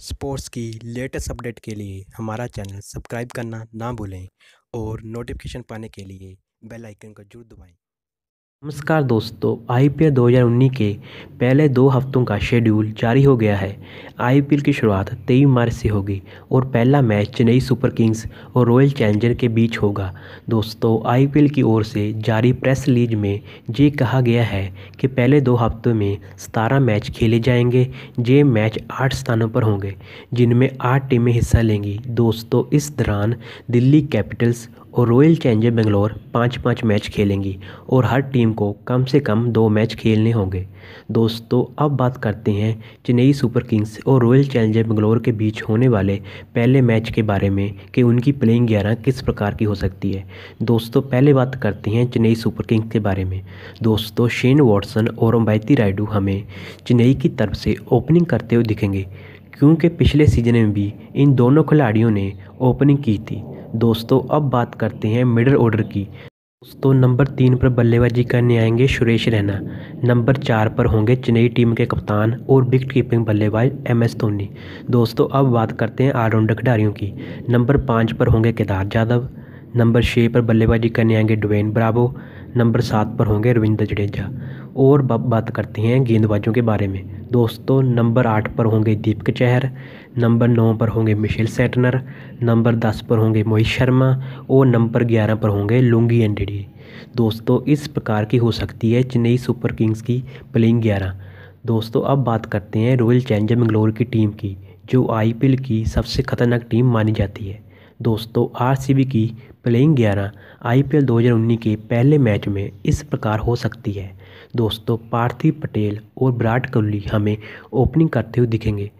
Sports की latest update के लिए हमारा चैनल सब्सक्राइब करना ना भूलें और नोटिफिकेशन पाने के लिए बेल आइकन को ज़रूर दबाएँ। नमस्कार दोस्तों, आईपीएल 2019 के पहले दो हफ्तों का शेड्यूल जारी हो गया है। आईपीएल की शुरुआत 23 मार्च से होगी और पहला मैच चेन्नई सुपर किंग्स और रॉयल चैलेंजर के बीच होगा। दोस्तों, आईपीएल की ओर से जारी प्रेस रिलीज़ में ये कहा गया है कि पहले दो हफ्तों में सतारह मैच खेले जाएँगे, ये मैच आठ स्थानों पर होंगे, जिनमें आठ टीमें हिस्सा लेंगी। दोस्तों, इस दौरान दिल्ली कैपिटल्स और रॉयल चैलेंजर बेंगलोर पाँच पाँच मैच खेलेंगी और हर टीम को कम से कम दो मैच खेलने होंगे। दोस्तों, अब बात करते हैं चेन्नई सुपर किंग्स और रॉयल चैलेंजर बेंगलोर के बीच होने वाले पहले मैच के बारे में कि उनकी प्लेइंग ग्यारह किस प्रकार की हो सकती है। दोस्तों, पहले बात करते हैं चेन्नई सुपर किंग्स के बारे में। दोस्तों, शेन वॉटसन और अम्बाइती रायडू हमें चेन्नई की तरफ़ से ओपनिंग करते हुए दिखेंगे, क्योंकि पिछले सीज़न में भी इन दोनों खिलाड़ियों ने ओपनिंग की थी। दोस्तों, अब बात करते हैं मिडल ऑर्डर की। दोस्तों, नंबर तीन पर बल्लेबाजी करने आएँगे सुरेश रैना। नंबर चार पर होंगे चेन्नई टीम के कप्तान और विकेट कीपिंग बल्लेबाज एम एस धोनी। दोस्तों, अब बात करते हैं ऑलराउंडर खिडारियों की। नंबर पाँच पर होंगे केदार यादव नंबर छः पर बल्लेबाजी करने आएँगे डुवेन ब्रावो। नंबर सात पर होंगे रविंद्र जडेजा। और बात करते हैं गेंदबाजों के बारे में। दोस्तों, नंबर आठ पर होंगे दीपक चहर, नंबर नौ पर होंगे मिशेल सेटनर, नंबर दस पर होंगे मोहित शर्मा और नंबर ग्यारह पर होंगे लुंगी एंडेडी दोस्तों, इस प्रकार की हो सकती है चेन्नई सुपर किंग्स की प्लेइंग ग्यारह। दोस्तों, अब बात करते हैं रॉयल चैलेंजर बेंगलोर की टीम की, जो आईपीएल की सबसे खतरनाक टीम मानी जाती है। दोस्तों, आरसीबी की प्लेइंग ग्यारह आईपीएल 2019 के पहले मैच में इस प्रकार हो सकती है। दोस्तों पार्थिव पटेल और विराट कोहली हमें ओपनिंग करते हुए दिखेंगे।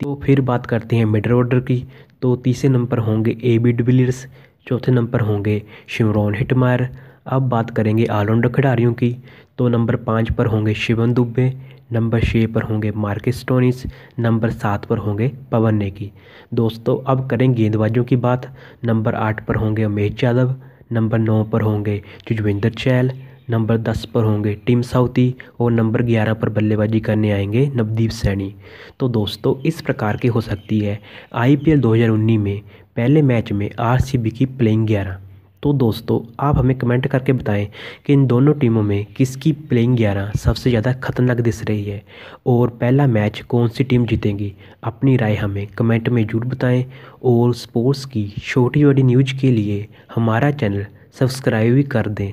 तो फिर बात करते हैं मिडल ऑर्डर की। तो तीसरे नंबर होंगे ए बी डिविलियर्स चौथे नंबर होंगे शिमरॉन हिटमायर अब बात करेंगे ऑलराउंडर खिलाड़ियों की। तो नंबर पाँच पर होंगे शिवन दुबे नंबर छः पर होंगे मार्केस स्टोनिस नंबर सात पर होंगे पवन नेगी। दोस्तों अब करें गेंदबाजों की बात। नंबर आठ पर होंगे उमेश यादव नंबर नौ पर होंगे जुजविंदर चैल नंबर दस पर होंगे टीम साउथी और नंबर ग्यारह पर बल्लेबाजी करने आएँगे नवदीप सैनी। तो दोस्तों, इस प्रकार की हो सकती है आईपीएल 2019 में पहले मैच में आरसीबी की प्लेइंग ग्यारह। तो दोस्तों, आप हमें कमेंट करके बताएँ कि इन दोनों टीमों में किसकी प्लेइंग ग्यारह सबसे ज़्यादा खतरनाक दिस रही है और पहला मैच कौन सी टीम जीतेगी? अपनी राय हमें कमेंट में ज़रूर बताएँ और स्पोर्ट्स की छोटी बड़ी न्यूज़ के लिए हमारा चैनल सब्सक्राइब भी कर दें।